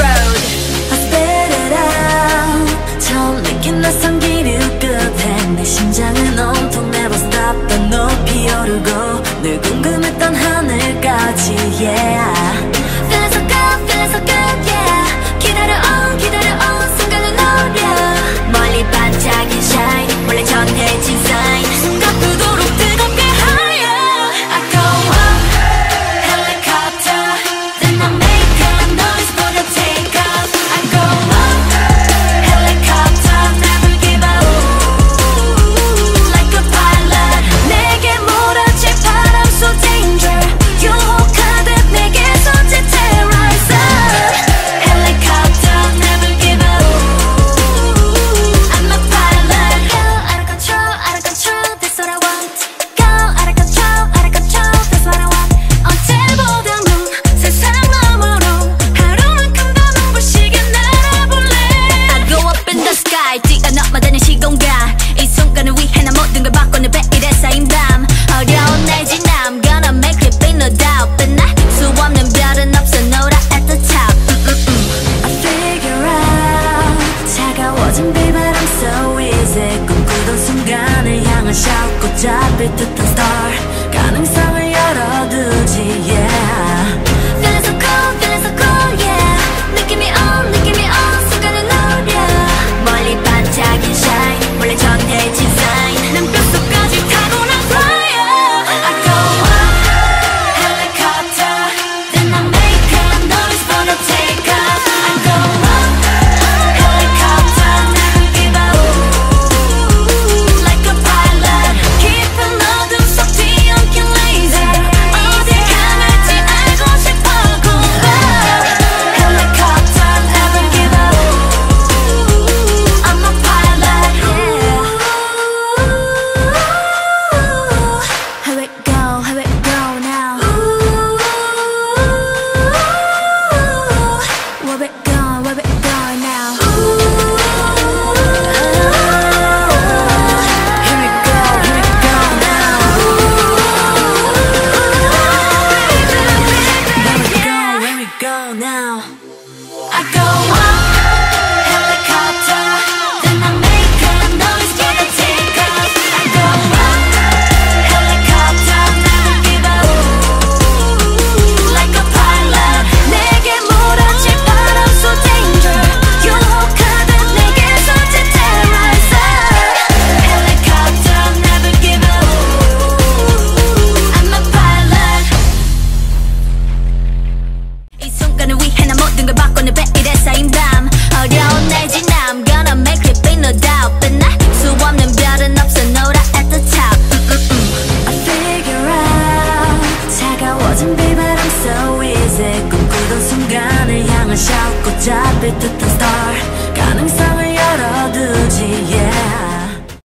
road. The.